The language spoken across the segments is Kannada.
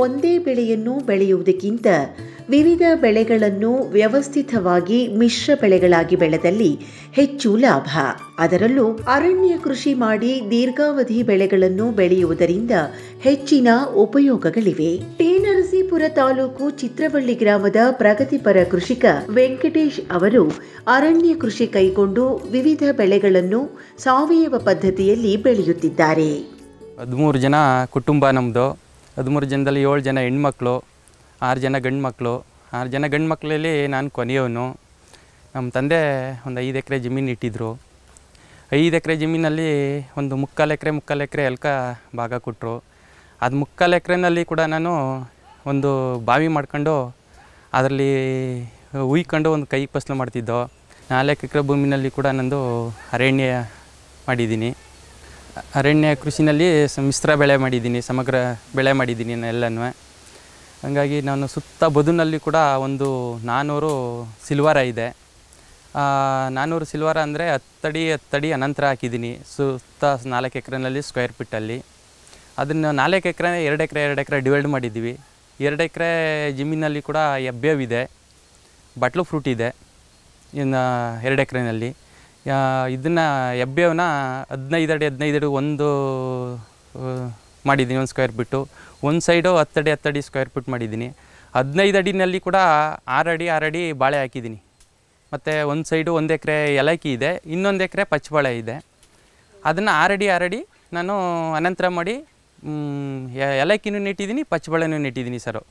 ಒಂದೇ ಬೆಳೆಯನ್ನು ಬೆಳೆಯುವುದಕ್ಕಿಂತ ವಿವಿಧ ಬೆಳೆಗಳನ್ನು ವ್ಯವಸ್ಥಿತವಾಗಿ ಮಿಶ್ರ ಬೆಳೆಗಳಾಗಿ ಬೆಳೆದಲ್ಲಿ ಹೆಚ್ಚು ಲಾಭ. ಅದರಲ್ಲೂ ಅರಣ್ಯ ಕೃಷಿ ಮಾಡಿ ದೀರ್ಘಾವಧಿ ಬೆಳೆಗಳನ್ನು ಬೆಳೆಯುವುದರಿಂದ ಹೆಚ್ಚಿನ ಉಪಯೋಗಗಳಿವೆ. ನರಸೀಪುರ ತಾಲೂಕು ಚಿತ್ರವಳ್ಳಿ ಗ್ರಾಮದ ಪ್ರಗತಿಪರ ಕೃಷಿಕ ವೆಂಕಟೇಶ್ ಅವರು ಅರಣ್ಯ ಕೃಷಿ ಕೈಗೊಂಡು ವಿವಿಧ ಬೆಳೆಗಳನ್ನು ಸಾವಯವ ಪದ್ಧತಿಯಲ್ಲಿ ಬೆಳೆಯುತ್ತಿದ್ದಾರೆ. ಹದಿಮೂರು ಜನ ಕುಟುಂಬ ನಮ್ಮದು ಹದಿಮೂರು ಜನದಲ್ಲಿ ಏಳು ಜನ ಹೆಣ್ಮಕ್ಳು, ಆರು ಜನ ಗಂಡು ಮಕ್ಕಳು ಆರು ಜನ ಗಂಡು ಮಕ್ಕಳಲ್ಲಿ ನಾನು ಕೊನೆಯವನು. ನಮ್ಮ ತಂದೆ ಒಂದು ಐದು ಎಕರೆ ಜಮೀನು ಇಟ್ಟಿದ್ರು. ಐದು ಎಕರೆ ಜಮೀನಲ್ಲಿ ಒಂದು ಮುಕ್ಕಾಲು ಎಕರೆ ಮುಕ್ಕಾಲು ಎಕರೆ ಎಲ್ಕ ಭಾಗ ಕೊಟ್ಟರು ಅದು ಮುಕ್ಕಾಲು ಎಕರೆನಲ್ಲಿ ಕೂಡ ನಾನು ಒಂದು ಬಾವಿ ಮಾಡ್ಕೊಂಡು ಅದರಲ್ಲಿ ಉಯ್ಕೊಂಡು ಒಂದು ಕೈ ಫಸಲು ಮಾಡ್ತಿದ್ದೋ. ನಾಲ್ಕು ಎಕರೆ ಭೂಮಿನಲ್ಲಿ ಕೂಡ ನಂದು ಅರಣ್ಯ ಮಾಡಿದ್ದೀನಿ. ಅರಣ್ಯ ಕೃಷಿನಲ್ಲಿ ಮಿಶ್ರ ಬೆಳೆ ಮಾಡಿದ್ದೀನಿ, ಸಮಗ್ರ ಬೆಳೆ ಮಾಡಿದ್ದೀನಿ ಎಲ್ಲನೂ ಹಾಗಾಗಿ ನಾನು ಸುತ್ತ ಬದುನಲ್ಲಿ ಕೂಡ ಒಂದು ನಾನ್ನೂರು ಸಿಲ್ವಾರ ಇದೆ. ನಾನ್ನೂರು ಸಿಲ್ವಾರ ಅಂದರೆ ಹತ್ತಡಿ ಹತ್ತಡಿ ಅನಂತರ ಹಾಕಿದ್ದೀನಿ, ಸುತ್ತ ನಾಲ್ಕು ಎಕರೆನಲ್ಲಿ ಸ್ಕ್ವೇರ್ ಫೀಟಲ್ಲಿ ಅದನ್ನು ನಾಲ್ಕು ಎಕರೆ, ಎರಡು ಎಕರೆ ಎರಡು ಎಕರೆ ಡಿವೈಡ್ ಮಾಡಿದ್ದೀವಿ. ಎರಡು ಎಕರೆ ಜಮೀನಲ್ಲಿ ಕೂಡ ಎಬ್ಬೇವಿದೆ ಬಟ್ಲು ಫ್ರೂಟ್ ಇದೆ, ಇನ್ನು ಎರಡು ಎಕರೆನಲ್ಲಿ. ಇದನ್ನು ಎಬ್ಬೇವನ್ನ ಹದಿನೈದು ಅಡಿ ಹದಿನೈದು ಅಡಿ ಒಂದು ಮಾಡಿದ್ದೀನಿ, ಒಂದು ಸ್ಕ್ವೇರ್ ಫೀಟು ಒಂದು ಸೈಡು ಹತ್ತಡಿ ಹತ್ತಡಿ ಸ್ಕ್ವೇರ್ ಫೀಟ್ ಮಾಡಿದ್ದೀನಿ. ಹದಿನೈದು ಅಡಿನಲ್ಲಿ ಕೂಡ ಆರಡಿ ಅಡಿ ಆರು ಅಡಿ ಬಾಳೆ ಹಾಕಿದ್ದೀನಿ. ಮತ್ತು ಒಂದು ಸೈಡು ಒಂದು ಎಕರೆ ಏಲಕ್ಕಿ ಇದೆ, ಇನ್ನೊಂದು ಎಕರೆ ಪಚ್ಚಬಾಳೆ ಇದೆ. ಅದನ್ನು ಆರಡಿ ಆರಡಿ ನಾನು ಅನಂತರ ಮಾಡಿ ಏಲಕ್ಕಿನೂ ನೆಟ್ಟಿದ್ದೀನಿ, ಪಚ್ಚಬಾಳೆನೂ ನೆಟ್ಟಿದ್ದೀನಿ ಸರು.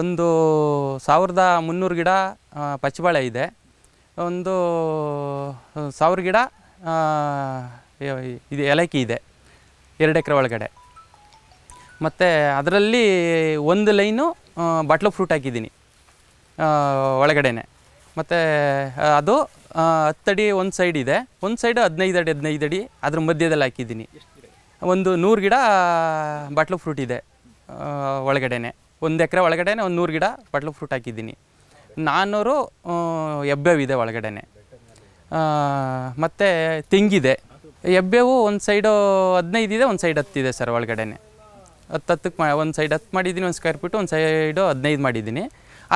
ಒಂದು ಸಾವಿರದ ಮುನ್ನೂರು ಗಿಡ ಪಚ್ಚಬಾಳೆ ಇದೆ. ಒಂದು ಸಾವಿರ ಗಿಡ ಇದು ಏಲಕ್ಕಿ ಇದೆ. ಎರಡು ಎಕರೆ ಒಳಗಡೆ. ಮತ್ತು ಅದರಲ್ಲಿ ಒಂದು ಲೈನು ಬಾಟ್ಲು ಫ್ರೂಟ್ ಹಾಕಿದ್ದೀನಿ. ಒಳಗಡೆನೆ. ಮತ್ತು ಅದು ಹತ್ತಡಿ ಒಂದು ಸೈಡ್ ಇದೆ. ಒಂದು ಸೈಡು ಹದಿನೈದು ಅಡಿ ಹದಿನೈದು ಅಡಿ ಅದ್ರ ಮಧ್ಯದಲ್ಲಿ ಹಾಕಿದ್ದೀನಿ. ಒಂದು ನೂರು ಗಿಡ, ಬಟ್ಲು ಫ್ರೂಟ್ ಇದೆ ಒಳಗಡೆನೆ. ಒಂದು ಎಕರೆ ಒಳಗಡೆನೆ ಒಂದು ನೂರು ಗಿಡ, ಬಟ್ಲು ಫ್ರೂಟ್ ಹಾಕಿದ್ದೀನಿ. ನಾನ್ನೂರು ಎಬ್ಬೇವಿದೆ ಒಳಗಡೆನೆ. ಮತ್ತು ತೆಂಗಿದೆ. ಎಬ್ಬೇವು ಒಂದು ಸೈಡು ಹದಿನೈದು ಇದೆ, ಒಂದು ಸೈಡ್ ಹತ್ತಿದೆ ಸರ್ ಒಳಗಡೆನೆ. ಹತ್ತು ಹತ್ತಕ್ಕೆ ಮಾ, ಒಂದು ಸೈಡ್ ಹತ್ತು ಮಾಡಿದ್ದೀನಿ, ಒಂದು ಸ್ಕ್ವೇರ್ ಫೀಟು ಒಂದು ಸೈಡು ಹದಿನೈದು ಮಾಡಿದ್ದೀನಿ.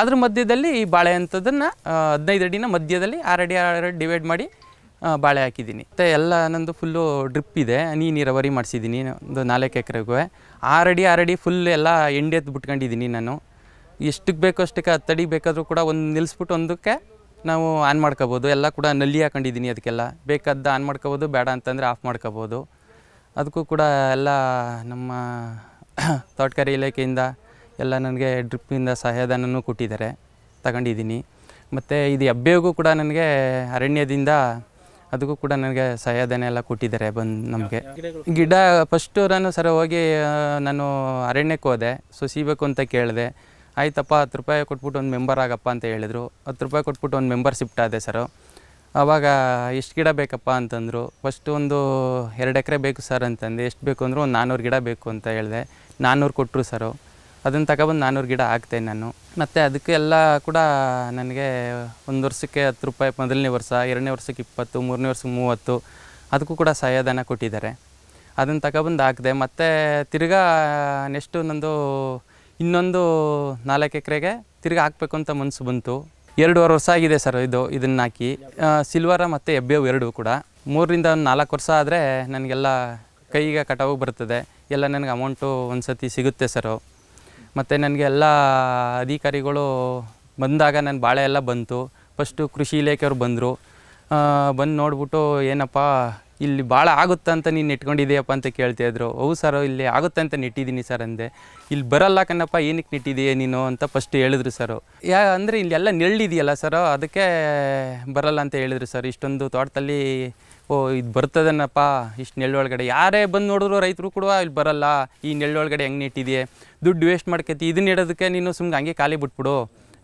ಅದ್ರ ಮಧ್ಯದಲ್ಲಿ ಈ ಬಾಳೆ ಅಂಥದ್ದನ್ನು ಹದಿನೈದು ಅಡಿನ ಮಧ್ಯದಲ್ಲಿ ಆರಡಿ ಅಡಿ ಆರು ಅಡಿ ಡಿವೈಡ್ ಮಾಡಿ ಬಾಳೆ ಹಾಕಿದ್ದೀನಿ. ಮತ್ತು ಎಲ್ಲ ನಂದು ಫುಲ್ಲು ಡ್ರಿಪ್ ಇದೆ. ನೀ ನೀರಾವರಿ ಮಾಡಿಸಿದ್ದೀನಿ, ಒಂದು ನಾಲ್ಕು ಎಕರೆಗೂ. ಆರಡಿ ಅಡಿ ಆರು ಅಡಿ ಫುಲ್ ಎಲ್ಲ ಎಂಡಿ ಎತ್ತು ಬಿಟ್ಕೊಂಡಿದ್ದೀನಿ ನಾನು. ಎಷ್ಟಕ್ಕೆ ಬೇಕೋ ಅಷ್ಟಕ್ಕೆ ತಡಿ ಬೇಕಾದರೂ ಕೂಡ ಒಂದು ನಿಲ್ಲಿಸ್ಬಿಟ್ಟು ಒಂದಕ್ಕೆ ನಾವು ಆನ್ ಮಾಡ್ಕೋಬೋದು. ಎಲ್ಲ ಕೂಡ ನಲ್ಲಿ ಹಾಕೊಂಡಿದ್ದೀನಿ ಅದಕ್ಕೆಲ್ಲ. ಬೇಕಾದ ಆನ್ ಮಾಡ್ಕೋಬೋದು, ಬೇಡ ಅಂತಂದರೆ ಆಫ್ ಮಾಡ್ಕೋಬೋದು. ಅದಕ್ಕೂ ಕೂಡ ಎಲ್ಲ ನಮ್ಮ ತೋಟಗಾರಿ ಇಲಾಖೆಯಿಂದ ಎಲ್ಲ ನನಗೆ ಡ್ರಿಪ್ಪಿಂದ ಸಹಾಯಧನನೂ ಕೊಟ್ಟಿದ್ದಾರೆ. ತಗೊಂಡಿದ್ದೀನಿ. ಮತ್ತು ಇದು ಹೆಬ್ಬೆಗೂ ಕೂಡ ನನಗೆ ಅರಣ್ಯದಿಂದ ಅದಕ್ಕೂ ಕೂಡ ನನಗೆ ಸಹಾಯಧನ ಎಲ್ಲ ಕೊಟ್ಟಿದ್ದಾರೆ ಬಂದು ನಮಗೆ. ಗಿಡ ಫಸ್ಟು ನಾನು ಸರ್ ಹೋಗಿ ನಾನು ಅರಣ್ಯಕ್ಕೆ ಹೋದೆ. ಸೊ ಸಿಗಬೇಕು ಅಂತ ಕೇಳಿದೆ. ಆಯ್ತಪ್ಪ, ಹತ್ತು ರೂಪಾಯಿ ಕೊಟ್ಬಿಟ್ಟು ಒಂದು ಮೆಂಬರ್ ಆಗಪ್ಪ ಅಂತ ಹೇಳಿದರು. ಹತ್ತು ರೂಪಾಯಿ ಕೊಟ್ಬಿಟ್ಟು ಒಂದು ಮೆಂಬರ್ಶಿಪ್ ಆದೆ ಸರ್ ಆವಾಗ ಎಷ್ಟು ಗಿಡ ಬೇಕಪ್ಪ ಅಂತಂದರು. ಫಸ್ಟ್ ಒಂದು ಎರಡು ಎಕರೆ ಬೇಕು ಸರ್ ಅಂತಂದು. ಎಷ್ಟು ಬೇಕು ಅಂದರು ಒಂದು ನಾನ್ನೂರು ಗಿಡ ಬೇಕು ಅಂತ ಹೇಳಿದೆ. ನಾನ್ನೂರು ಕೊಟ್ಟರು ಸರು ಅದನ್ನು ತಗೊಬಂದು ನಾನ್ನೂರು ಗಿಡ ಹಾಕ್ತೆ ನಾನು. ಮತ್ತು ಅದಕ್ಕೆ ಎಲ್ಲ ಕೂಡ ನನಗೆ ಒಂದು ವರ್ಷಕ್ಕೆ ಹತ್ತು ರೂಪಾಯಿ, ಮೊದಲನೇ ವರ್ಷ, ಎರಡನೇ ವರ್ಷಕ್ಕೆ ಇಪ್ಪತ್ತು, ಮೂರನೇ ವರ್ಷಕ್ಕೆ ಮೂವತ್ತು, ಅದಕ್ಕೂ ಕೂಡ ಸಹಾಯಧನ ಕೊಟ್ಟಿದ್ದಾರೆ. ಅದನ್ನು ತಗೊಬಂದು ಹಾಕಿದೆ. ಮತ್ತು ತಿರ್ಗಾ ನೆಕ್ಸ್ಟು ನಂದು ಇನ್ನೊಂದು ನಾಲ್ಕು ಎಕರೆಗೆ ತಿರ್ಗಿ ಹಾಕ್ಬೇಕು ಅಂತ ಮನಸ್ಸು ಬಂತು. ಎರಡೂವರೆ ವರ್ಷ ಆಗಿದೆ ಸರ್ ಇದು, ಇದನ್ನು ಹಾಕಿ. ಸಿಲ್ವರ ಮತ್ತು ಎಬ್ಬೇವು ಎರಡು ಕೂಡ. ಮೂರರಿಂದ ಒಂದು ನಾಲ್ಕು ವರ್ಷ ಆದರೆ ನನಗೆಲ್ಲ ಕೈಗೆ ಕಟಾವು ಬರ್ತದೆ. ಎಲ್ಲ ನನಗೆ ಅಮೌಂಟು ಒಂದು ಸತಿ ಸಿಗುತ್ತೆ ಸರು. ಮತ್ತು ನನಗೆ ಎಲ್ಲ ಅಧಿಕಾರಿಗಳು ಬಂದಾಗ ನನ್ನ ಬಾಳೆ ಎಲ್ಲ ಬಂತು. ಫಸ್ಟು ಕೃಷಿ ಇಲಾಖೆಯವ್ರು ಬಂದರು. ಬಂದು ನೋಡ್ಬಿಟ್ಟು ಏನಪ್ಪ ಇಲ್ಲಿ ಭಾಳ ಆಗುತ್ತೆ ಅಂತ ನೀನು ನೆಟ್ಕೊಂಡಿದೆಯಪ್ಪ ಅಂತ ಕೇಳ್ತಾ ಇದ್ರು. ಹೌದು ಸರ್, ಇಲ್ಲಿ ಆಗುತ್ತೆ ಅಂತ ನೆಟ್ಟಿದ್ದೀನಿ ಸರ್, ಅಂದೆ. ಇಲ್ಲಿ ಬರಲ್ಲ ಕಣ್ಣಪ್ಪ, ಏನಕ್ಕೆ ನೆಟ್ಟಿದೀಯ ನೀನು? ಅಂತ ಫಸ್ಟ್ ಹೇಳಿದ್ರು ಸರ್ ಯಾ, ಅಂದರೆ ಇಲ್ಲೆಲ್ಲ ನೆರಳಿದೆಯಲ್ಲ ಸರ್ ಅದಕ್ಕೆ ಬರಲ್ಲ ಅಂತ ಹೇಳಿದ್ರು ಸರ್ ಇಷ್ಟೊಂದು ತೋಟದಲ್ಲಿ, ಓ, ಇದು ಬರ್ತದನಪ್ಪ, ಇಷ್ಟು ನೆಳ್ಳೊಳಗಡೆ ಯಾರೇ ಬಂದು ನೋಡಿದ್ರು ರೈತರು ಕೂಡ, ಇಲ್ಲಿ ಬರಲ್ಲ, ಈ ನೆಳ್ಳೊಳಗಡೆ ಹೆಂಗೆ ನೆಟ್ಟಿದೆಯೇ ದುಡ್ಡು ವೇಸ್ಟ್ ಮಾಡ್ಕೈತಿ ಇದನ್ನ ಇಡೋದಕ್ಕೆ ನೀನು ಸುಮ್ಮನೆ ಹಂಗೆ ಖಾಲಿ ಬಿಟ್ಬಿಡು,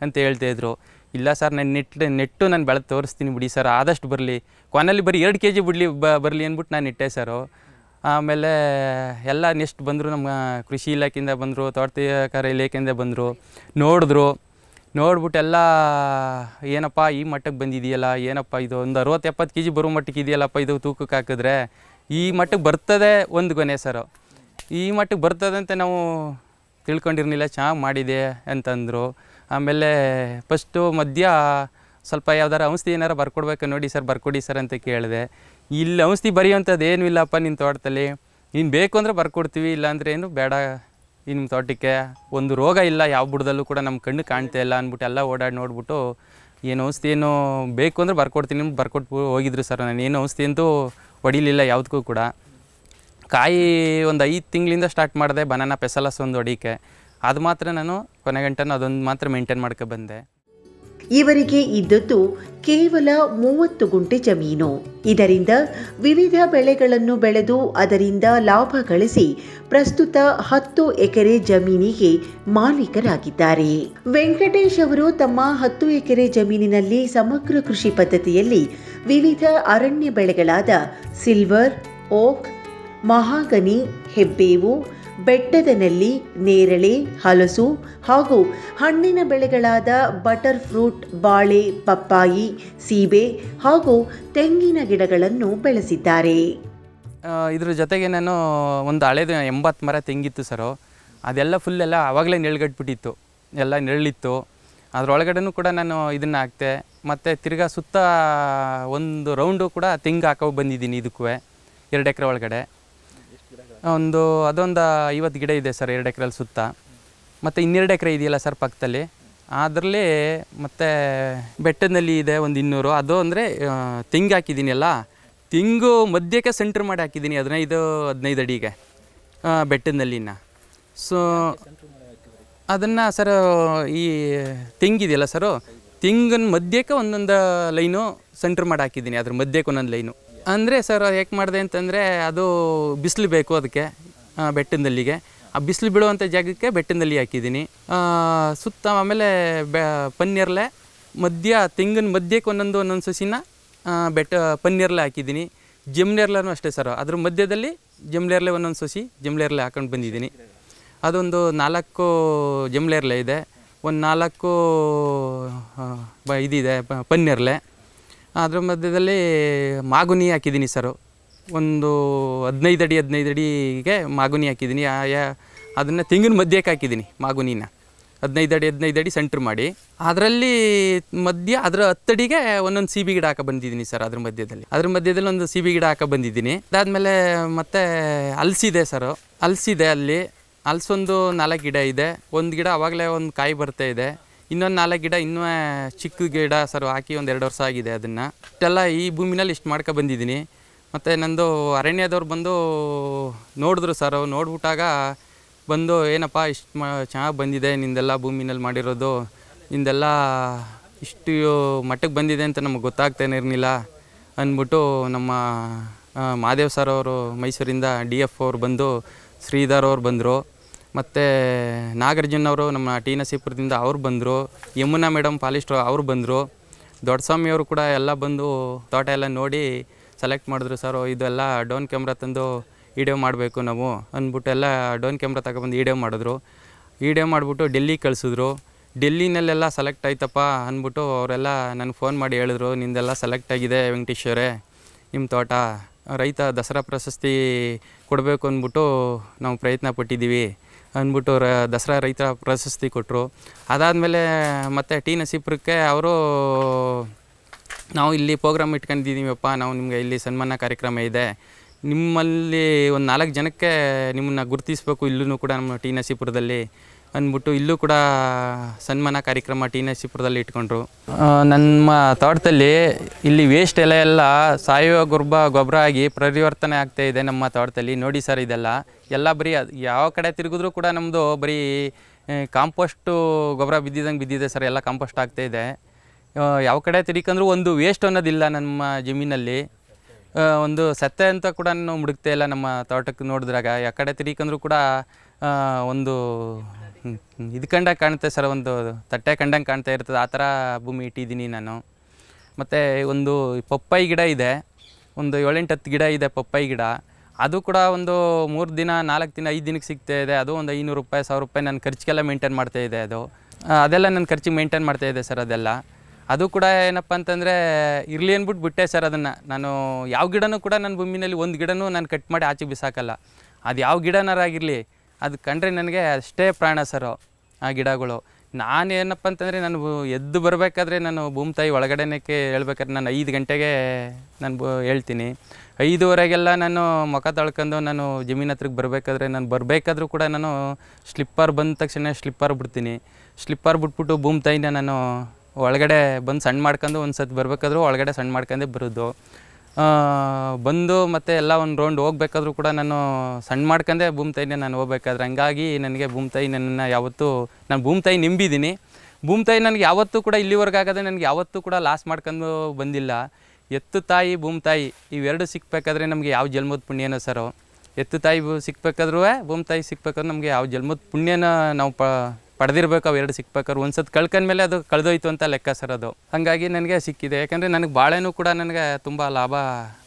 ಅಂತ ಹೇಳ್ತಾಯಿದ್ರು ಇಲ್ಲ ಸರ್, ನಾನು ನೆಟ್, ನೆಟ್ಟು ನಾನು ಬೆಳೆದು ತೋರಿಸ್ತೀನಿ ಬಿಡಿ ಸರ್, ಆದಷ್ಟು ಬರಲಿ. ಕೊನೆಯಲ್ಲಿ ಬರೀ ಎರಡು ಕೆ ಜಿ ಬಿಡಲಿ ಬರಲಿ ಅಂದ್ಬಿಟ್ಟು ನಾನು ಇಟ್ಟೆ ಸರು. ಆಮೇಲೆ ಎಲ್ಲ ನೆಕ್ಸ್ಟ್ ಬಂದರು ನಮ್ಮ ಕೃಷಿ ಇಲಾಖೆಯಿಂದ ಬಂದರು ತೋಟಕಾರ ಇಲಾಖೆಯಿಂದ ಬಂದರು, ನೋಡಿದ್ರು. ನೋಡ್ಬಿಟ್ಟು ಎಲ್ಲ, ಏನಪ್ಪ ಈ ಮಟ್ಟಕ್ಕೆ ಬಂದಿದೆಯಲ್ಲ, ಏನಪ್ಪ ಇದು? ಒಂದು ಅರವತ್ತು ಎಪ್ಪತ್ತು ಕೆ ಜಿ ಬರೋ ಮಟ್ಟಕ್ಕೆ ಇದೆಯಲ್ಲಪ್ಪ ಇದು ತೂಕಕ್ಕೆ ಹಾಕಿದ್ರೆ? ಈ ಮಟ್ಟಕ್ಕೆ ಬರ್ತದೆ ಒಂದು ಗೊನೆ ಸರು. ಈ ಮಟ್ಟಕ್ಕೆ ಬರ್ತದೆ ಅಂತ ನಾವು ತಿಳ್ಕೊಂಡಿರ್ಲಿಲ್ಲ ಚೆನ್ನಾಗಿ ಮಾಡಿದೆ ಅಂತಂದರು. ಆಮೇಲೆ ಫಸ್ಟು ಮಧ್ಯ ಸ್ವಲ್ಪ ಯಾವ್ದಾರು ಔಷಧಿ ಏನಾರು ಬರ್ಕೊಡ್ಬೇಕು ನೋಡಿ ಸರ್, ಬರ್ಕೊಡಿ ಸರ್ ಅಂತ ಕೇಳಿದೆ. ಇಲ್ಲಿ ಔಷಧಿ ಬರೆಯುವಂಥದ್ದು ಏನೂ ಇಲ್ಲಪ್ಪ ನಿನ್ನ ತೋಟದಲ್ಲಿ? ನೀನು ಬೇಕು ಅಂದರೆ ಬರ್ಕೊಡ್ತೀವಿ, ಇಲ್ಲಾಂದ್ರೆ ಏನು ಬೇಡ ನಿಮ್ಮ ತೋಟಕ್ಕೆ. ಒಂದು ರೋಗ ಇಲ್ಲ, ಯಾವ ಬುಡದಲ್ಲೂ ಕೂಡ ನಮ್ಮ ಕಣ್ಣು ಕಾಣ್ತಾ ಇಲ್ಲ ಅಂದ್ಬಿಟ್ಟು ಎಲ್ಲ ಓಡಾಡಿ ನೋಡ್ಬಿಟ್ಟು ಏನು ಔಷಧಿ ಏನು ಬೇಕು ಅಂದರೆ ಬರ್ಕೊಡ್ತೀನಿ ನಿಮ್ಗೆ ಬರ್ಕೊಟ್ಟು ಹೋಗಿದ್ರು ಸರ್ ನಾನು. ಏನು ಔಷಧಿ ಅಂತೂ ಹೊಡಿಲಿಲ್ಲ ಯಾವುದಕ್ಕೂ ಕೂಡ. ಕಾಯಿ ಒಂದು ಐದು ತಿಂಗಳಿಂದ ಸ್ಟಾರ್ಟ್ ಮಾಡಿದೆ ಬನಾನ ಪೆಸಲಸ್ ಒಂದು ಹೊಡಿಕೆ. ಅದು ಮಾತ್ರ ನಾನು ಕೊನೆ ಗಂಟೆನೂ ಅದೊಂದು ಮಾತ್ರ ಮೇಂಟೈನ್ ಮಾಡ್ಕೊ ಬಂದೆ. ಇವರಿಗೆ ಇದ್ದದ್ದು ಕೇವಲ ಮೂವತ್ತು ಗುಂಟೆ ಜಮೀನು. ಇದರಿಂದ ವಿವಿಧ ಬೆಳೆಗಳನ್ನು ಬೆಳೆದು ಅದರಿಂದ ಲಾಭ ಗಳಿಸಿ ಪ್ರಸ್ತುತ ಹತ್ತು ಎಕರೆ ಜಮೀನಿಗೆ ಮಾಲೀಕರಾಗಿದ್ದಾರೆ. ವೆಂಕಟೇಶ್ ಅವರು ತಮ್ಮ ಹತ್ತು ಎಕರೆ ಜಮೀನಿನಲ್ಲಿ ಸಮಗ್ರ ಕೃಷಿ ಪದ್ಧತಿಯಲ್ಲಿ ವಿವಿಧ ಅರಣ್ಯ ಬೆಳೆಗಳಾದ ಸಿಲ್ವರ್, ಓಕ್, ಮಹಾಗನಿ, ಹೆಬ್ಬೇವು ಬೆಟ್ಟದ ನೆಲ್ಲಿ ನೇರಳೆ, ಹಲಸು ಹಾಗೂ ಹಣ್ಣಿನ ಬೆಳೆಗಳಾದ ಬಟರ್ ಫ್ರೂಟ್, ಬಾಳೆ, ಪಪ್ಪಾಯಿ, ಸೀಬೆ ಹಾಗೂ ತೆಂಗಿನ ಗಿಡಗಳನ್ನು ಬೆಳೆಸಿದ್ದಾರೆ. ಇದ್ರ ಜೊತೆಗೆ ನಾನು ಒಂದು ಹಳೇದು ಎಂಬತ್ತು ಮರ ತೆಂಗಿತ್ತು ಸರು. ಅದೆಲ್ಲ ಫುಲ್ ಎಲ್ಲ ಆವಾಗಲೇ ನೆಳ್ಗಟ್ಬಿಟ್ಟಿತ್ತು. ಎಲ್ಲ ನೆರಳಿತ್ತು. ಅದರೊಳಗಡೆನೂ ಕೂಡ ನಾನು ಇದನ್ನು ಹಾಕ್ತೆ. ಮತ್ತು ತಿರ್ಗಾ ಸುತ್ತ ಒಂದು ರೌಂಡು ಕೂಡ ತೆಂಗು ಹಾಕೋ ಬಂದಿದ್ದೀನಿ ಇದಕ್ಕೂ ಎರಡು ಎಕರೆ ಒಳಗಡೆ. ಒಂದು, ಅದೊಂದು ಐವತ್ತು ಗಿಡ ಇದೆ ಸರ್, ಎರಡು ಎಕರೆಲಿ ಸುತ್ತ. ಮತ್ತು ಇನ್ನೆರಡು ಎಕರೆ ಇದೆಯಲ್ಲ ಸರ್ ಪಕ್ಕದಲ್ಲಿ. ಅದರಲ್ಲಿ ಮತ್ತು ಬೆಟ್ಟದಲ್ಲಿ ಇದೆ ಒಂದು ಇನ್ನೂರು. ಅದು ಅಂದರೆ ತೆಂಗು ಹಾಕಿದ್ದೀನಿ ಅಲ್ಲ. ತೆಂಗು ಮಧ್ಯಕ್ಕೆ ಸೆಂಟ್ರ್ ಮಾಡಿ ಹಾಕಿದ್ದೀನಿ, ಹದಿನೈದು ಹದಿನೈದು ಅಡಿಗೆ ಬೆಟ್ಟದಲ್ಲಿ ಬೆಟ್ಟದಲ್ಲಿನ ಸೊ ಅದನ್ನು ಸರ್, ಈ ತೆಂಗಿದೆಯಲ್ಲ ಸರು ತೆಂಗನ್ನು ಮಧ್ಯಕ್ಕೆ ಒಂದೊಂದು ಲೈನು ಸೆಂಟ್ರ್ ಮಾಡಿ ಹಾಕಿದ್ದೀನಿ. ಅದ್ರ ಮಧ್ಯಕ್ಕೆ ಒಂದೊಂದು ಲೈನು. ಅಂದರೆ ಸರ್ ಯಾಕೆ ಮಾಡಿದೆ ಅಂತಂದರೆ ಅದು ಬಿಸಿಲು ಬೇಕು ಅದಕ್ಕೆ ಬೆಟ್ಟಿನದಲ್ಲಿಗೆ ಆ ಬಿಸಿಲು ಬೀಳುವಂಥ ಜಾಗಕ್ಕೆ ಬೆಟ್ಟದಲ್ಲಿ ಹಾಕಿದ್ದೀನಿ. ಸುತ್ತ ಆಮೇಲೆ ಬೆ, ಪನ್ನೀರ್ಲೆ ಮಧ್ಯ, ತೆಂಗಿನ ಮಧ್ಯಕ್ಕೆ ಒಂದೊಂದು ಒಂದೊಂದು ಸಸಿನ ಬೆಟ್ಟ, ಪನ್ನೀರ್ಲೆ ಹಾಕಿದ್ದೀನಿ. ಜಮ್ನೇರ್ಲೂ ಅಷ್ಟೇ ಸರ್, ಅದ್ರ ಮಧ್ಯದಲ್ಲಿ ಜಮ್ಲೇರ್ಲೆ ಒಂದೊಂದು ಸಸಿ ಜಮ್ಲೇರ್ಲೆ ಹಾಕೊಂಡು ಬಂದಿದ್ದೀನಿ. ಅದೊಂದು ನಾಲ್ಕು ಜಮ್ಲೇರ್ಲೆ ಇದೆ. ಒಂದು ನಾಲ್ಕು ಇದಿದೆ ಪನ್ನೀರ್ಲೆ. ಅದ್ರ ಮಧ್ಯದಲ್ಲಿ ಮಾಗುನಿ ಹಾಕಿದ್ದೀನಿ ಸರು. ಒಂದು ಹದಿನೈದು ಅಡಿ, ಹದಿನೈದು ಅಡಿಗೆ ಮಾಗುನಿ ಹಾಕಿದ್ದೀನಿ. ಅದನ್ನು ತೆಂಗಿನ ಮಧ್ಯಕ್ಕೆ ಹಾಕಿದ್ದೀನಿ ಮಾಗುನಿನ. ಹದಿನೈದು ಅಡಿ ಹದಿನೈದು ಅಡಿ ಸೆಂಟ್ರ್ ಮಾಡಿ. ಅದರಲ್ಲಿ ಮಧ್ಯ, ಅದರ ಹತ್ತಡಿಗೆ ಒಂದೊಂದು ಸಿಬಿ ಗಿಡ ಹಾಕೋ ಬಂದಿದ್ದೀನಿ ಸರ್ ಅದ್ರ ಮಧ್ಯದಲ್ಲಿ. ಅದ್ರ ಮಧ್ಯದಲ್ಲಿ ಒಂದು ಸಿಬಿ ಗಿಡ ಹಾಕೋ ಬಂದಿದ್ದೀನಿ. ಅದಾದಮೇಲೆ ಮತ್ತೆ ಹಲ್ಸಿದೆ ಸರ್. ಹಲ್ಸಿದೆ ಅಲ್ಲಿ. ಹಲ್ಸೊಂದು ನಾಲ್ಕು ಗಿಡ ಇದೆ. ಒಂದು ಗಿಡ ಆವಾಗಲೇ ಒಂದು ಕಾಯಿ ಬರ್ತಾ ಇದೆ. ಇನ್ನೊಂದು ನಾಲ್ಕು ಗಿಡ ಇನ್ನೂ ಚಿಕ್ಕ ಗಿಡ ಸರ್ ಹಾಕಿ ಒಂದು ಎರಡು ವರ್ಷ ಆಗಿದೆ ಅದನ್ನು. ಇಷ್ಟೆಲ್ಲ ಈ ಭೂಮಿನಲ್ಲಿ ಇಷ್ಟು ಮಾಡ್ಕೊ ಬಂದಿದ್ದೀನಿ. ಮತ್ತು ನಂದು ಅರಣ್ಯದವ್ರು ಬಂದು ನೋಡಿದ್ರು ಸರ್ ನೋಡ್ಬಿಟ್ಟಾಗ ಬಂದು, ಏನಪ್ಪ, ಇಷ್ಟು ಮಾ, ಚೆನ್ನಾಗಿ ಬಂದಿದೆ ನಿಂದೆಲ್ಲ ಭೂಮಿನಲ್ಲಿ ಮಾಡಿರೋದು. ನಿಂದೆಲ್ಲ ಇಷ್ಟು ಮಟ್ಟಕ್ಕೆ ಬಂದಿದೆ ಅಂತ ನಮಗೆ ಗೊತ್ತಾಗ್ತಾನೆ ಇರಲಿಲ್ಲ. ಅಂದ್ಬಿಟ್ಟು ನಮ್ಮ ಮಹಾದೇವ್ ಸರ್ ಅವರು ಮೈಸೂರಿಂದ ಡಿ ಎಫ್ ಅವ್ರು ಬಂದು, ಶ್ರೀಧರ್ ಅವ್ರು ಬಂದರು. ಮತ್ತು ನಾಗಾರ್ಜುನ್ ಅವರು ನಮ್ಮ ಟಿ ನಸೀಪುರದಿಂದ ಅವ್ರು ಬಂದರು. ಯಮುನಾ ಮೇಡಮ್ ಪಾಲಿಸ್ಟ್ರು ಅವ್ರು ಬಂದರು. ದೊಡ್ಡಸ್ವಾಮಿ ಅವರು ಕೂಡ ಎಲ್ಲ ಬಂದು ತೋಟ ಎಲ್ಲ ನೋಡಿ ಸೆಲೆಕ್ಟ್ ಮಾಡಿದ್ರು, ಸರ್, ಇದೆಲ್ಲ ಡೋನ್ ಕ್ಯಾಮ್ರಾ ತಂದು ವಿಡಿಯೋ ಮಾಡಬೇಕು ನಾವು. ಅಂದ್ಬಿಟ್ಟು ಎಲ್ಲ ಡೋನ್ ಕ್ಯಾಮ್ರಾ ತಗೊಬಂದು ವಿಡಿಯೋ ಮಾಡಿದ್ರು. ವಿಡಿಯೋ ಮಾಡಿಬಿಟ್ಟು ಡೆಲ್ಲಿ ಕಳಿಸಿದ್ರು. ಡೆಲ್ಲಿನಲ್ಲೆಲ್ಲ ಸೆಲೆಕ್ಟ್ ಆಯ್ತಪ್ಪ ಅಂದ್ಬಿಟ್ಟು ಅವರೆಲ್ಲ ನನಗೆ ಫೋನ್ ಮಾಡಿ ಹೇಳಿದ್ರು, ನಿಂದೆಲ್ಲ ಸೆಲೆಕ್ಟ್ ಆಗಿದೆ ವೆಂಕಟೇಶ್ವರೇ ನಿಮ್ಮ ತೋಟ. ರೈತ ದಸರಾ ಪ್ರಶಸ್ತಿ ಕೊಡಬೇಕು ಅಂದ್ಬಿಟ್ಟು ನಾವು ಪ್ರಯತ್ನ ಪಟ್ಟಿದ್ದೀವಿ. ಅಂದ್ಬಿಟ್ಟು ರ ದಸರಾ ರೈತ ಪ್ರಶಸ್ತಿ ಕೊಟ್ಟರು ಅದಾದಮೇಲೆ ಮತ್ತು ಟಿ ನಸೀಪುರಕ್ಕೆ ಅವರು, ನಾವು ಇಲ್ಲಿ ಪ್ರೋಗ್ರಾಮ್ ಇಟ್ಕೊಂಡಿದ್ದೀವಪ್ಪ ನಾವು ನಿಮಗೆ ಇಲ್ಲಿ ಸನ್ಮಾನ ಕಾರ್ಯಕ್ರಮ ಇದೆ. ನಿಮ್ಮಲ್ಲಿ ಒಂದು ನಾಲ್ಕು ಜನಕ್ಕೆ ನಿಮ್ಮನ್ನ ಗುರುತಿಸ್ಬೇಕು ಇಲ್ಲೂ ಕೂಡ ನಮ್ಮ ಟಿ ನಸೀಪುರದಲ್ಲಿ. ಅಂದ್ಬಿಟ್ಟು ಇಲ್ಲೂ ಕೂಡ ಸನ್ಮಾನ ಕಾರ್ಯಕ್ರಮ ಟಿ ನಸೀಪುರದಲ್ಲಿ ಇಟ್ಕೊಂಡ್ರು. ನಮ್ಮ ತೋಟದಲ್ಲಿ ಇಲ್ಲಿ ವೇಸ್ಟ್ ಎಲ್ಲ ಎಲ್ಲ ಸಾವಯವ ಗೊಬ್ಬರ ಗೊಬ್ಬರ ಆಗಿ ಪರಿವರ್ತನೆ ಆಗ್ತಾ ಇದೆ ನಮ್ಮ ತೋಟದಲ್ಲಿ. ನೋಡಿ ಸರ್ ಇದೆಲ್ಲ. ಎಲ್ಲ ಬರೀ ಯಾವ ಕಡೆ ತಿರುಗಿದ್ರೂ ಕೂಡ ನಮ್ಮದು ಬರೀ ಕಾಂಪೋಸ್ಟು ಗೊಬ್ಬರ ಬಿದ್ದಿದಂಗೆ ಬಿದ್ದಿದೆ ಸರ್. ಎಲ್ಲ ಕಾಂಪೋಸ್ಟ್ ಆಗ್ತಾ ಇದೆ. ಯಾವ ಕಡೆ ತಿರುಗಿಕಂದ್ರೂ ಒಂದು ವೇಸ್ಟ್ ಅನ್ನೋದಿಲ್ಲ ನಮ್ಮ ಜಮೀನಲ್ಲಿ. ಒಂದು ಸತ್ತೆ ಅಂತ ಕೂಡ ಮುಡುಕ್ತಾ ಇಲ್ಲ ನಮ್ಮ ತೋಟಕ್ಕೆ ನೋಡಿದ್ರಾಗ. ಯಾವ ಕಡೆ ತಿರುಗಿಕಂದ್ರೂ ಕೂಡ ಒಂದು ಹ್ಮ್, ಇದು ಕಂಡಾಗ ಕಾಣುತ್ತೆ ಸರ್ ಒಂದು ತಟ್ಟೆ ಕಂಡಂಗೆ ಕಾಣ್ತಾ ಇರ್ತದೆ. ಆ ಥರ ಭೂಮಿ ಇಟ್ಟಿದ್ದೀನಿ ನಾನು. ಮತ್ತು ಒಂದು ಪಪ್ಪಾಯಿ ಗಿಡ ಇದೆ. ಒಂದು ಏಳೆಂಟು ಹತ್ತು ಗಿಡ ಇದೆ ಪಪ್ಪಾಯಿ ಗಿಡ. ಅದು ಕೂಡ ಒಂದು ಮೂರು ದಿನ ನಾಲ್ಕು ದಿನ ಐದು ದಿನಕ್ಕೆ ಸಿಗ್ತಾ ಇದೆ. ಅದು ಒಂದು ಐನೂರು ರೂಪಾಯಿ ಸಾವಿರ ರೂಪಾಯಿ ನನ್ನ ಖರ್ಚಿಗೆಲ್ಲ ಮೇಂಟೈನ್ ಮಾಡ್ತಾ ಇದೆ ಅದು. ಅದೆಲ್ಲ ನನ್ನ ಖರ್ಚಿಗೆ ಮೇಂಟೈನ್ ಮಾಡ್ತಾ ಇದೆ ಸರ್ ಅದೆಲ್ಲ. ಅದು ಕೂಡ ಏನಪ್ಪ ಅಂತಂದರೆ ಇರಲಿ ಅಂದ್ಬಿಟ್ಟು ಬಿಟ್ಟೆ ಸರ್ ಅದನ್ನು. ನಾನು ಯಾವ ಗಿಡನೂ ಕೂಡ ನನ್ನ ಭೂಮಿನಲ್ಲಿ ಒಂದು ಗಿಡನೂ ನಾನು ಕಟ್ ಮಾಡಿ ಆಚೆ ಬಿಸಾಕಲ್ಲ. ಅದು ಯಾವ ಗಿಡನಾರಾಗಿರಲಿ ಅದು ಕಂಡ್ರೆ ನನಗೆ ಅಷ್ಟೇ ಪ್ರಾಣ ಸರು ಆ ಗಿಡಗಳು. ನಾನು ಏನಪ್ಪ ಅಂತಂದರೆ ನಾನು ಎದ್ದು ಬರಬೇಕಾದ್ರೆ ನಾನು ಭೂಮಿ ತಾಯಿ ಒಳಗಡೆನಕ್ಕೆ ಹೇಳ್ಬೇಕಾದ್ರೆ ನಾನು ಐದು ಗಂಟೆಗೆ ನಾನು ಬ ಹೇಳ್ತೀನಿ. ಐದುವರೆಗೆಲ್ಲ ನಾನು ಮುಖ ತೊಳ್ಕೊಂಡು ನಾನು ಜಮೀನ್ ಹತ್ರಕ್ಕೆ ಬರಬೇಕಾದ್ರೆ ನಾನು ಬರಬೇಕಾದ್ರೂ ಕೂಡ ನಾನು ಸ್ಲಿಪ್ಪರ್ ಬಂದ ತಕ್ಷಣ ಸ್ಲಿಪ್ಪರ್ ಬಿಡ್ತೀನಿ. ಸ್ಲಿಪ್ಪರ್ ಬಿಟ್ಬಿಟ್ಟು ಭೂಮಿ ತಾಯಿನ ನಾನು ಒಳಗಡೆ ಬಂದು ಸಣ್ಣ ಮಾಡ್ಕೊಂಡು ಒಂದು ಸತಿ ಬರಬೇಕಾದ್ರೂ ಒಳಗಡೆ ಸಣ್ಣ ಮಾಡ್ಕೊಂಡೇ ಬರೋದು. ಬಂದು ಮತ್ತೆ ಎಲ್ಲ ಒಂದು ರೌಂಡ್ ಹೋಗ್ಬೇಕಾದ್ರೂ ಕೂಡ ನಾನು ಸಣ್ಣ ಮಾಡ್ಕೊಂಡೆ ಭೂಮ್ತಾಯಿನೇ ನಾನು ಹೋಗ್ಬೇಕಾದ್ರೆ. ಹಂಗಾಗಿ ನನಗೆ ಭೂಮ್ತಾಯಿ ನನ್ನನ್ನು ಯಾವತ್ತೂ, ನಾನು ಭೂಮ್ತಾಯಿ ನಿಂಬಿದ್ದೀನಿ. ಭೂಮ್ತಾಯಿ ನನಗೆ ಯಾವತ್ತೂ ಕೂಡ ಇಲ್ಲಿವರೆಗೂ ಆಗದೆ ನನಗೆ ಯಾವತ್ತೂ ಕೂಡ ಲಾಸ್ ಮಾಡ್ಕೊಂಡು ಬಂದಿಲ್ಲ. ಎತ್ತು ತಾಯಿ ಭೂಮ್ತಾಯಿ ಇವೆರಡು ಸಿಕ್ಬೇಕಾದ್ರೆ ನಮಗೆ ಯಾವ ಜನ್ಮದ ಪುಣ್ಯನೋ ಸರೋ. ಎತ್ತು ತಾಯಿ ಸಿಕ್ಬೇಕಾದ್ರೂ ಭೂಮ್ತಾಯಿ ಸಿಕ್ಬೇಕಾದ್ರೆ ನಮಗೆ ಯಾವ ಜನ್ಮದ ಪುಣ್ಯನ ನಾವು ಪ ಪಡೆದಿರ್ಬೇಕು ಅವೆರಡು ಸಿಕ್ಬೇಕಾದ್ರೆ. ಒಂದು ಸತಿ ಕಳ್ಕೊಂಡ್ಮೇಲೆ ಅದು ಕಳೆದೋಯ್ತು ಅಂತ ಲೆಕ್ಕ ಸರ್ ಅದು. ಹಾಗಾಗಿ ನನಗೆ ಸಿಕ್ಕಿದೆ. ಯಾಕಂದರೆ ನನಗೆ ಬಾಳೆನೂ ಕೂಡ ನನಗೆ ತುಂಬ ಲಾಭ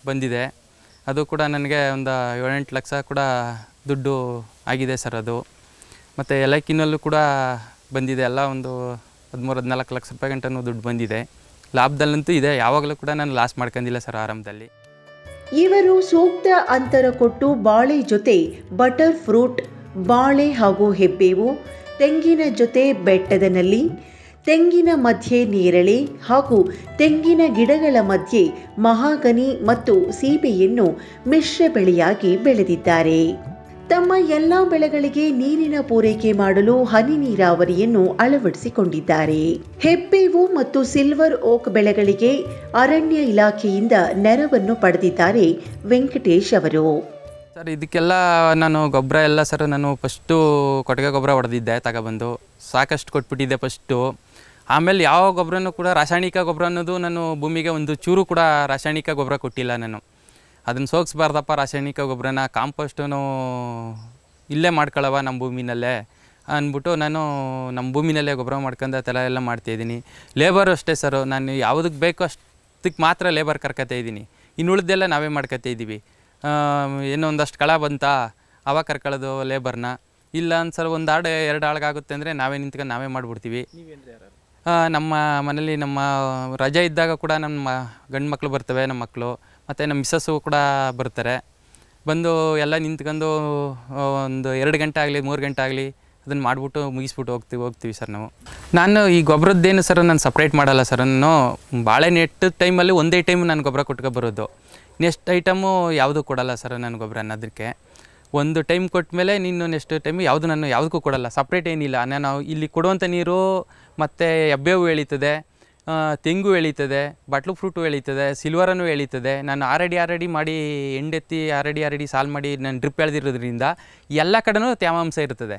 ಬಂದಿದೆ. ಅದು ಕೂಡ ನನಗೆ ಒಂದು ಏಳೆಂಟು ಲಕ್ಷ ಕೂಡ ದುಡ್ಡು ಆಗಿದೆ ಸರ್ ಅದು. ಮತ್ತು ಏಲಕ್ಕಿನಲ್ಲೂ ಕೂಡ ಬಂದಿದೆ. ಎಲ್ಲ ಒಂದು ಹದಿಮೂರು, ಹದಿನಾಲ್ಕು ಲಕ್ಷ ರೂಪಾಯಿ ಗಂಟನೂ ದುಡ್ಡು ಬಂದಿದೆ. ಲಾಭದಲ್ಲಂತೂ ಇದೆ. ಯಾವಾಗಲೂ ಕೂಡ ನಾನು ಲಾಸ್ ಮಾಡ್ಕೊಂಡಿಲ್ಲ ಸರ್ ಆರಂಭದಲ್ಲಿ. ಇವರು ಸೂಕ್ತ ಅಂತರ ಕೊಟ್ಟು ಬಾಳೆ ಜೊತೆ ಬಟರ್ ಫ್ರೂಟ್ ಬಾಳೆ ಹಾಗೂ ಹೆಬ್ಬೇವು ತೆಂಗಿನ ಜೊತೆ ಬೆಟ್ಟದ ನಲ್ಲಿ ತೆಂಗಿನ ಮಧ್ಯೆ ನೇರಳೆ ಹಾಗೂ ತೆಂಗಿನ ಗಿಡಗಳ ಮಧ್ಯೆ ಮಹಾಗನಿ ಮತ್ತು ಸೀಬೆಯನ್ನು ಮಿಶ್ರ ಬೆಳೆಯಾಗಿ ಬೆಳೆದಿದ್ದಾರೆ. ತಮ್ಮ ಎಲ್ಲ ಬೆಳೆಗಳಿಗೆ ನೀರಿನ ಪೂರೈಕೆ ಮಾಡಲು ಹನಿ ನೀರಾವರಿಯನ್ನು ಅಳವಡಿಸಿಕೊಂಡಿದ್ದಾರೆ. ಹೆಬ್ಬೇವು ಮತ್ತು ಸಿಲ್ವರ್ ಓಕ್ ಬೆಳೆಗಳಿಗೆ ಅರಣ್ಯ ಇಲಾಖೆಯಿಂದ ನೆರವನ್ನು ಪಡೆದಿದ್ದಾರೆ ವೆಂಕಟೇಶ್ ಅವರು. ಸರ್, ಇದಕ್ಕೆಲ್ಲ ನಾನು ಗೊಬ್ಬರ ಎಲ್ಲ ಸರ್, ನಾನು ಫಸ್ಟು ಕೊಟ್ಟಿಗೆ ಗೊಬ್ಬರ ಹೊಡೆದಿದ್ದೆ ತಗೊಬಂದು ಸಾಕಷ್ಟು ಕೊಟ್ಬಿಟ್ಟಿದ್ದೆ ಫಸ್ಟು ಆಮೇಲೆ ಯಾವ ಗೊಬ್ಬರನೂ ಕೂಡ ರಾಸಾಯನಿಕ ಗೊಬ್ಬರ ಅನ್ನೋದು ನಾನು ಭೂಮಿಗೆ ಒಂದು ಚೂರು ಕೂಡ ರಾಸಾಯನಿಕ ಗೊಬ್ಬರ ಕೊಟ್ಟಿಲ್ಲ ನಾನು. ಅದನ್ನು ಸೋಗಿಸ್ಬಾರ್ದಪ್ಪ, ರಾಸಾಯನಿಕ ಗೊಬ್ಬರನ ಕಾಂಪೋಸ್ಟನ್ನು ಇಲ್ಲೇ ಮಾಡ್ಕೊಳ್ಳವ ನಮ್ಮ ಭೂಮಿನಲ್ಲೇ ಅಂದ್ಬಿಟ್ಟು ನಾನು ನಮ್ಮ ಭೂಮಿನಲ್ಲೇ ಗೊಬ್ಬರ ಮಾಡ್ಕೊಂಡು ಆ ಥರ ಎಲ್ಲ ಮಾಡ್ತಾಯಿದ್ದೀನಿ ಲೇಬರು ಅಷ್ಟೇ ಸರ್, ನಾನು ಯಾವುದಕ್ಕೆ ಬೇಕೋ ಅಷ್ಟಕ್ಕೆ ಮಾತ್ರ ಲೇಬರ್ ಕರ್ಕೊತಾ ಇದ್ದೀನಿ. ಇನ್ನು ಉಳಿದೆಲ್ಲ ನಾವೇ ಮಾಡ್ಕೊತಾ ಇದ್ದೀವಿ. ಏನೋ ಒಂದಷ್ಟು ಕಳ ಬಂತ? ಅವ ಕರ್ಕೊಳ್ಳೋದು ಲೇಬರ್ನ ಇಲ್ಲ ಅನ್ಸಲ ಒಂದು ಆಡು, ಎರಡು ಆಳ್ಗಾಗುತ್ತೆ ಅಂದರೆ ನಾವೇ ನಿಂತ್ಕೊಂಡು ನಾವೇ ಮಾಡಿಬಿಡ್ತೀವಿ. ನಮ್ಮ ಮನೇಲಿ ನಮ್ಮ ರಜೆ ಇದ್ದಾಗ ಕೂಡ ನಮ್ಮ ಗಂಡು ಮಕ್ಕಳು ಬರ್ತವೆ ನಮ್ಮ ಮಕ್ಕಳು ಮತ್ತು ನಮ್ಮ ಮಿಸ್ಸಸ್ಸು ಕೂಡ ಬರ್ತಾರೆ. ಬಂದು ಎಲ್ಲ ನಿಂತ್ಕೊಂಡು ಒಂದು ಎರಡು ಗಂಟೆ ಆಗಲಿ, ಮೂರು ಗಂಟೆ ಆಗಲಿ ಅದನ್ನು ಮಾಡಿಬಿಟ್ಟು ಮುಗಿಸ್ಬಿಟ್ಟು ಹೋಗ್ತೀವಿ ಹೋಗ್ತೀವಿ ಸರ್ ನಾವು. ನಾನು ಈ ಗೊಬ್ಬರದ್ದೇನು ಸರ್ ನಾನು ಸಪ್ರೇಟ್ ಮಾಡಲ್ಲ ಸರ್. ನಾನು ಬಾಳೆ ನೆಟ್ಟ ಟೈಮಲ್ಲಿ ಒಂದೇ ಟೈಮ್ ನಾನು ಗೊಬ್ಬರ ಕೊಟ್ಕೊ ಬರೋದು. ನೆಕ್ಸ್ಟ್ ಐಟಮು ಯಾವುದೂ ಕೊಡಲ್ಲ ಸರ್ ನಾನು ಗೊಬ್ಬರ ಅನ್ನೋದಕ್ಕೆ. ಒಂದು ಟೈಮ್ ಕೊಟ್ಟ ಮೇಲೆ ನೀನು ನೆಕ್ಸ್ಟ್ ಟೈಮ್ ಯಾವುದು ನಾನು ಯಾವುದಕ್ಕೂ ಕೊಡಲ್ಲ. ಸಪ್ರೇಟ್ ಏನಿಲ್ಲ. ನಾನು ಇಲ್ಲಿ ಕೊಡುವಂಥ ನೀರು ಮತ್ತು ಎಬ್ಬೇವು ಎಳೀತದೆ ತೆಂಗು ಎಳೀತದೆ, ಬಟ್ಲು ಫ್ರೂಟು ಎಳೀತದೆ ಸಿಲ್ವರನ್ನು ಎಳೀತದೆ. ನಾನು ಆರಡಿ ಆರಡಿ ಮಾಡಿ ಎಂಡೆತ್ತಿ ಆರಡಿ ಆರಡಿ ಸಾಲು ಮಾಡಿ ನಾನು ಡ್ರಿಪ್ ಎಳೆದಿರೋದ್ರಿಂದ ಎಲ್ಲ ಕಡೆನೂ ತೇವಾಂಶ ಇರ್ತದೆ.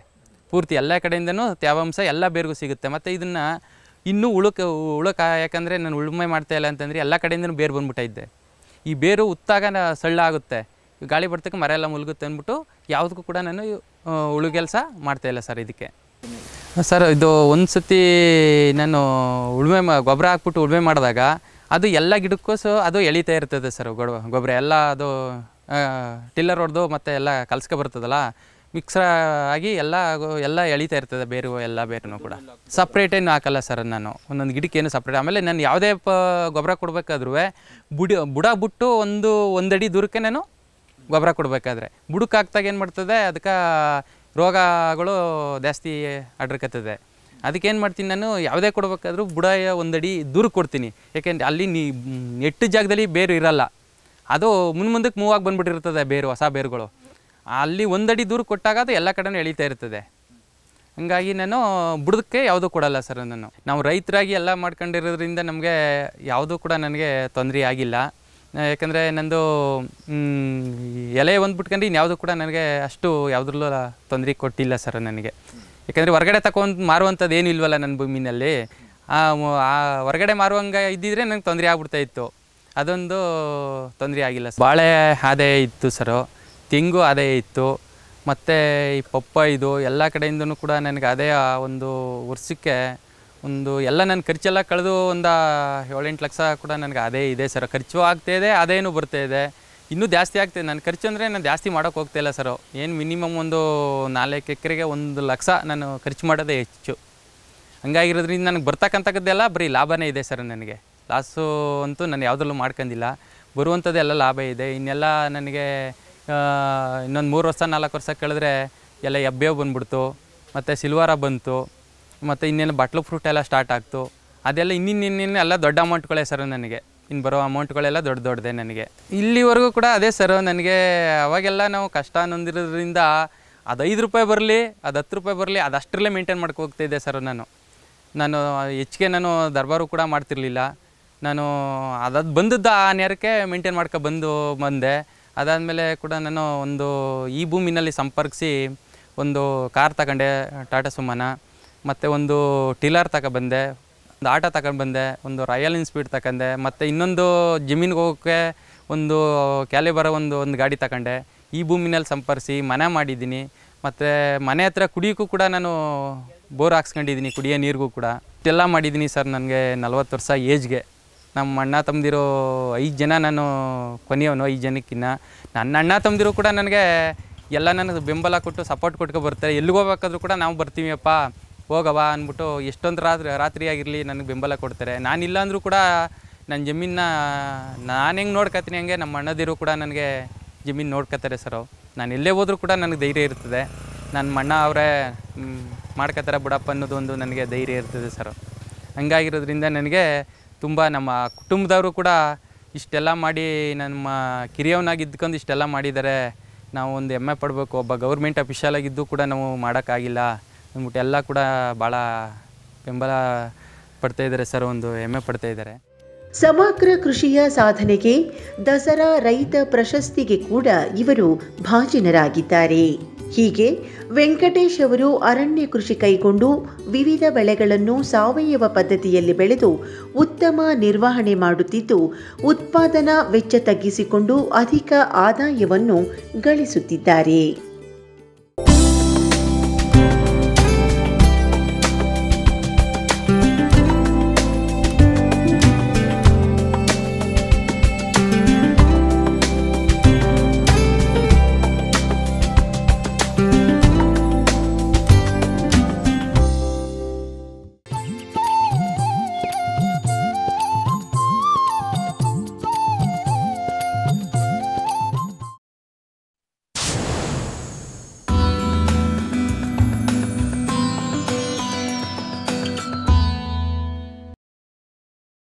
ಪೂರ್ತಿ ಎಲ್ಲ ಕಡೆಯಿಂದನೂ ತೇವಾಂಶ ಎಲ್ಲ ಬೇರೆಗೂ ಸಿಗುತ್ತೆ. ಮತ್ತು ಇದನ್ನು ಇನ್ನೂ ಉಳುಕ ಉಳುಕ ಯಾಕಂದರೆ ನಾನು ಉಳುಮೆ ಮಾಡ್ತಾ ಇಲ್ಲ ಅಂತಂದರೆ ಎಲ್ಲ ಕಡೆಯಿಂದನೂ ಬೇರು ಬಂದ್ಬಿಟ್ಟೈತೆ ಈ ಬೇರು ಉತ್ತಾಗ ಸಳ್ಳಾಗುತ್ತೆ. ಗಾಳಿ ಬರ್ತಕ್ಕೆ ಮರ ಎಲ್ಲ ಮುಳುಗುತ್ತೆ ಅಂದ್ಬಿಟ್ಟು ಯಾವುದಕ್ಕೂ ಕೂಡ ನಾನು ಉಳು ಕೆಲಸ ಮಾಡ್ತಾಯಿಲ್ಲ ಸರ್ ಇದಕ್ಕೆ. ಸರ್ ಇದು ಒಂದು ಸತಿ ನಾನು ಉಳುಮೆ ಗೊಬ್ಬರ ಹಾಕ್ಬಿಟ್ಟು ಉಳುಮೆ ಮಾಡಿದಾಗ ಅದು ಎಲ್ಲ ಗಿಡಕ್ಕೂ ಸೊ ಅದು ಎಳಿತಾ ಇರ್ತದೆ ಸರ್ ಗೊಬ್ಬರ ಎಲ್ಲ ಅದು ಟಿಲ್ಲರ್ ಹೊಡೆದು ಮತ್ತು ಎಲ್ಲ ಕಲ್ಸ್ಕೊ ಬರ್ತದಲ್ಲ ಮಿಕ್ಸರ್ ಆಗಿ ಎಲ್ಲ ಎಲ್ಲ ಎಳಿತಾ ಇರ್ತದೆ ಬೇರು ಎಲ್ಲ ಬೇರೂ ಕೂಡ. ಸಪ್ರೇಟ್ ಏನು ಹಾಕಲ್ಲ ಸರ್ ನಾನು. ಒಂದೊಂದು ಗಿಡಕ್ಕೆ ಏನು ಸಪ್ರೇಟ್ ಆಮೇಲೆ ನಾನು ಯಾವುದೇ ಪ, ಗೊಬ್ಬರ ಕೊಡಬೇಕಾದ್ರೂ ಬುಡಿ, ಬುಡ ಬಿಟ್ಟು ಒಂದು, ಒಂದಡಿ ದೂರಕ್ಕೆ ನಾನು ಗೊಬ್ಬರ ಕೊಡಬೇಕಾದ್ರೆ. ಬುಡಕ್ಕೆ ಹಾಕ್ದಾಗ ಏನು ಮಾಡ್ತದೆ, ಅದಕ್ಕೆ ರೋಗಗಳು ಜಾಸ್ತಿ ಅಡ್ರಕತ್ತದೆ. ಅದಕ್ಕೆ ಏನು ಮಾಡ್ತೀನಿ ನಾನು, ಯಾವುದೇ ಕೊಡಬೇಕಾದ್ರೂ ಬುಡ ಒಂದಡಿ ದೂರ ಕೊಡ್ತೀನಿ. ಯಾಕೆಂದರೆ ಅಲ್ಲಿ ನೀ, ನೆಟ್ಟು ಜಾಗದಲ್ಲಿ ಬೇರು ಇರಲ್ಲ. ಅದು ಮುನ್ ಮುಂದಕ್ಕೆ ಮೂವ್ ಆಗಿ ಬಂದ್ಬಿಟ್ಟಿರ್ತದೆ ಬೇರು, ಹೊಸ ಬೇರುಗಳು. ಅಲ್ಲಿ ಒಂದಡಿ ದೂರ ಕೊಟ್ಟಾಗ ಅದು ಎಲ್ಲ ಕಡೆನೂ ಎಳಿತಾ ಇರ್ತದೆ. ಹಂಗಾಗಿ ನಾನು ಬುಡದಕ್ಕೆ ಯಾವುದೂ ಕೊಡಲ್ಲ ಸರ್ ನಾನು ನಾವು ರೈತರಾಗಿ ಎಲ್ಲ ಮಾಡ್ಕೊಂಡಿರೋದ್ರಿಂದ ನಮಗೆ ಯಾವುದೂ ಕೂಡ ನನಗೆ ತೊಂದರೆ ಆಗಿಲ್ಲ. ಯಾಕಂದರೆ ನಂದು ಎಲೆ ಒಂದು ಬಿಟ್ಕೊಂಡು ಇನ್ಯಾವುದೂ ಕೂಡ ನನಗೆ ಅಷ್ಟು ಯಾವುದ್ರಲ್ಲೂ ತೊಂದರೆ ಕೊಟ್ಟಿಲ್ಲ ಸರ್ ನನಗೆ. ಯಾಕಂದರೆ ಹೊರಗಡೆ ತಗೊಂಡು ಮಾರುವಂಥದ್ದು ಏನೂ ಇಲ್ವಲ್ಲ ನನ್ನ ಭೂಮಿನಲ್ಲಿ. ಆ ಹೊರಗಡೆ ಮಾರುವಂಗೆ ಇದ್ದಿದ್ರೆ ನನಗೆ ತೊಂದರೆ ಆಗ್ಬಿಡ್ತಾ ಇತ್ತು. ಅದೊಂದು ತೊಂದರೆ ಆಗಿಲ್ಲ ಸರ್. ಬಾಳೆ ಆದಾಯ ಇತ್ತು ಸರು. ತೆಂಗು ಅದೇ ಇತ್ತು, ಮತ್ತು ಈ ಪಪ್ಪ ಇದು ಎಲ್ಲ ಕಡೆಯಿಂದನೂ ಕೂಡ ನನಗೆ ಅದೇ ಒಂದು ವರ್ಷಕ್ಕೆ ಒಂದು ಎಲ್ಲ ನನ್ನ ಖರ್ಚೆಲ್ಲ ಕಳೆದು ಒಂದು ಏಳೆಂಟು ಲಕ್ಷ ಕೂಡ ನನಗೆ ಅದೇ ಇದೆ ಸರ್. ಖರ್ಚು ಆಗ್ತಾ ಇದೆ, ಅದೇನು ಬರ್ತಾ ಇದೆ. ಇನ್ನೂ ಜಾಸ್ತಿ ಆಗ್ತಿದೆ ನನ್ನ ಖರ್ಚು ಅಂದರೆ ನಾನು ಜಾಸ್ತಿ ಮಾಡೋಕ್ಕೆ ಹೋಗ್ತಾ ಇಲ್ಲ ಸರ್. ಏನು ಮಿನಿಮಮ್ ಒಂದು ನಾಲ್ಕು ಎಕರೆಗೆ ಒಂದು ಲಕ್ಷ ನಾನು ಖರ್ಚು ಮಾಡೋದೇ ಹೆಚ್ಚು. ಹಂಗಾಗಿರೋದ್ರಿಂದ ನನಗೆ ಬರ್ತಕ್ಕಂಥದ್ದೆಲ್ಲ ಬರೀ ಲಾಭನೇ ಇದೆ ಸರ್ ನನಗೆ. ಲಾಸು ಅಂತೂ ನಾನು ಯಾವುದರಲ್ಲೂ ಮಾಡ್ಕೊಂಡಿಲ್ಲ. ಬರುವಂಥದ್ದೆಲ್ಲ ಲಾಭ ಇದೆ. ಇನ್ನೆಲ್ಲ ನನಗೆ ಇನ್ನೊಂದು ಮೂರು ವರ್ಷ, ನಾಲ್ಕು ವರ್ಷ ಕೇಳಿದ್ರೆ ಎಲ್ಲ ಎಬ್ಬೇವು ಬಂದ್ಬಿಡ್ತು, ಮತ್ತು ಸಿಲ್ವಾರ ಬಂತು, ಮತ್ತು ಇನ್ನೇನು ಬಟ್ಲು ಫ್ರೂಟ್ ಎಲ್ಲ ಸ್ಟಾರ್ಟ್ ಆಗ್ತು. ಅದೆಲ್ಲ ಇನ್ನಿನ್ನು ಇನ್ನಿನ್ನು ಎಲ್ಲ ದೊಡ್ಡ ಅಮೌಂಟ್ಗಳೇ ಸರ್ ನನಗೆ. ಇನ್ನು ಬರೋ ಅಮೌಂಟ್ಗಳೆಲ್ಲ ದೊಡ್ಡ ದೊಡ್ಡದೇ ನನಗೆ. ಇಲ್ಲಿವರೆಗೂ ಕೂಡ ಅದೇ ಸರ್ ನನಗೆ ಅವಾಗೆಲ್ಲ ನಾವು ಕಷ್ಟ ನೊಂದಿರೋದ್ರಿಂದ ಅದು ಐದು ರೂಪಾಯಿ ಬರಲಿ, ಅದು ಹತ್ತು ರೂಪಾಯಿ ಬರಲಿ, ಅದು ಅಷ್ಟರಲ್ಲೇ ಮೇಂಟೈನ್ ಮಾಡ್ಕೋಗ್ತಿದ್ದೆ ಸರ್ ನಾನು. ನಾನು ಹೆಚ್ಚಿಗೆ ನಾನು ದರ್ಬಾರು ಕೂಡ ಮಾಡ್ತಿರ್ಲಿಲ್ಲ. ನಾನು ಅದದು ಬಂದದ್ದು ಆ ನೇರಕ್ಕೆ ಮೇಂಟೈನ್ ಮಾಡ್ಕೊ ಬಂದು ಬಂದೆ. ಅದಾದಮೇಲೆ ಕೂಡ ನಾನು ಒಂದು ಈ ಭೂಮಿನಲ್ಲಿ ಸಂಪರ್ಕಿಸಿ ಒಂದು ಕಾರ್ ತಗೊಂಡೆ, ಟಾಟಾ ಸುಮನ. ಮತ್ತು ಒಂದು ಟಿಲ್ಲರ್ ತಗೊಬಂದೆ ಒಂದು ಆಟೋ ತಗೊಂಡು ಬಂದೆ, ಒಂದು ರಾಯಲ್ ಇನ್ಸ್ಪೀಡ್ ತಗೊಂಡೆ ಮತ್ತು ಇನ್ನೊಂದು ಜಮೀನಿಗೆ ಹೋಗೋಕ್ಕೆ ಒಂದು ಕ್ಯಾಲಿಬರ ಒಂದು ಒಂದು ಗಾಡಿ ತಗೊಂಡೆ ಈ ಭೂಮಿನಲ್ಲಿ ಸಂಪರ್ಸಿ ಮನೆ ಮಾಡಿದ್ದೀನಿ. ಮತ್ತು ಮನೆ ಹತ್ರ ಕುಡಿಯೋಕ್ಕೂ ಕೂಡ ನಾನು ಬೋರ್ ಹಾಕ್ಸ್ಕೊಂಡಿದ್ದೀನಿ, ಕುಡಿಯೋ ನೀರಿಗೂ ಕೂಡ. ಇಷ್ಟೆಲ್ಲ ಮಾಡಿದ್ದೀನಿ ಸರ್, ನನಗೆ ನಲ್ವತ್ತು ವರ್ಷ ಏಜ್ಗೆ. ನಮ್ಮ ಅಣ್ಣ ತಮ್ಮದಿರೋ ಐದು ಜನ ನಾನು ಕೊನೆಯವನು, ಐದು ಜನಕ್ಕಿನ್ನ. ನನ್ನ ಅಣ್ಣ ತಮ್ಮದಿರು ಕೂಡ ನನಗೆ ಎಲ್ಲ ನನಗೆ ಬೆಂಬಲ ಕೊಟ್ಟು ಸಪೋರ್ಟ್ ಕೊಟ್ಕೊ ಬರ್ತಾರೆ. ಎಲ್ಲಿಗೆ ಹೋಗ್ಬೇಕಾದ್ರೂ ಕೂಡ ನಾವು ಬರ್ತೀವಿಯಪ್ಪ ಹೋಗವ ಅಂದ್ಬಿಟ್ಟು ಎಷ್ಟೊಂದು ರಾತ್ರಿ ರಾತ್ರಿ ಆಗಿರಲಿ ನನಗೆ ಬೆಂಬಲ ಕೊಡ್ತಾರೆ. ನಾನಿಲ್ಲ ಅಂದರೂ ಕೂಡ ನನ್ನ ಜಮೀನ ನಾನು ಹೆಂಗೆ ನೋಡ್ಕೊತೀನಿ ಹಂಗೆ ನಮ್ಮ ಅಣ್ಣದಿರು ಕೂಡ ನನಗೆ ಜಮೀನು ನೋಡ್ಕೊತಾರೆ ಸರ್ ನಾನು ಎಲ್ಲೇ ಹೋದ್ರೂ ಕೂಡ ನನಗೆ ಧೈರ್ಯ ಇರ್ತದೆ. ನನ್ನ ಅಣ್ಣ ಅವರೇ ಮಾಡ್ಕೊತಾರೆ ಬಿಡಪ್ಪ ಅನ್ನೋದು ಒಂದು ನನಗೆ ಧೈರ್ಯ ಇರ್ತದೆ ಸರ್ ಹಂಗಾಗಿರೋದ್ರಿಂದ ನನಗೆ ತುಂಬ ನಮ್ಮ ಕುಟುಂಬದವರು ಕೂಡ ಇಷ್ಟೆಲ್ಲ ಮಾಡಿ ನಮ್ಮ ಕಿರಿಯವನಾಗಿದ್ದುಕೊಂಡು ಇಷ್ಟೆಲ್ಲ ಮಾಡಿದ್ದಾರೆ. ನಾವು ಒಂದು ಹೆಮ್ಮೆ ಪಡಬೇಕು, ಒಬ್ಬ ಗೌರ್ಮೆಂಟ್ ಅಫಿಷಿಯಲಾಗಿದ್ದು ಕೂಡ ನಾವು ಮಾಡೋಕ್ಕಾಗಿಲ್ಲ. ಅಂದ್ಬಿಟ್ಟು ಎಲ್ಲ ಕೂಡ ಭಾಳ ಬೆಂಬಲ ಪಡ್ತಾ ಇದ್ದಾರೆ ಸರ್, ಒಂದು ಹೆಮ್ಮೆ ಪಡ್ತಾ ಇದ್ದಾರೆ. ಸಮಗ್ರ ಕೃಷಿಯ ಸಾಧನೆಗೆ ದಸರಾ ರೈತ ಪ್ರಶಸ್ತಿಗೆ ಕೂಡ ಇವರು ಭಾಜನರಾಗಿದ್ದಾರೆ. ಹೀಗೆ ವೆಂಕಟೇಶ್ ಅವರು ಅರಣ್ಯ ಕೃಷಿ ಕೈಗೊಂಡು ವಿವಿಧ ಬೆಳೆಗಳನ್ನು ಸಾವಯವ ಪದ್ಧತಿಯಲ್ಲಿ ಬೆಳೆದು ಉತ್ತಮ ನಿರ್ವಹಣೆ ಮಾಡುತ್ತಿದ್ದು, ಉತ್ಪಾದನಾ ವೆಚ್ಚ ತಗ್ಗಿಸಿಕೊಂಡು ಅಧಿಕ ಆದಾಯವನ್ನು ಗಳಿಸುತ್ತಿದ್ದಾರೆ.